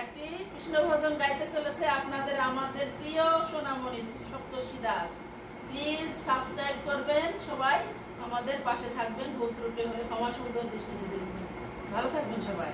একটি কৃষ্ণ ভজন গাইতে চলেছে আপনাদের, আমাদের প্রিয় সোনামণি সপ্তর্ষি দাস। প্লিজ সাবস্ক্রাইব করবেন সবাই, আমাদের পাশে থাকবেন, ভুল ত্রুটি হলে ক্ষমা সুন্দর দৃষ্টিতে দেখবেন। ভালো থাকবেন সবাই।